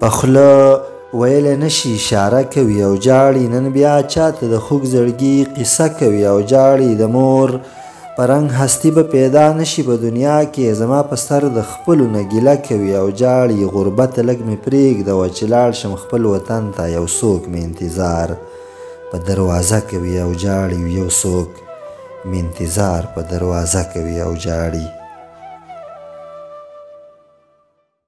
په خوله ویلی نه شي اشاره کوي او جاړي نن بیا چاته د خوږ زړګي قصه کوي او جاړي د مور په رنګ هستی به پیدا نشي په دنیا کې زما په سر د خپل نګیله کوي او جاړي غربت لګ می پریګ د وچلاړ شم خپل وطن ته یو سوک می انتظار په دروازه کوي او جاړي یو سوک می انتظار په دروازه کوي او جاړي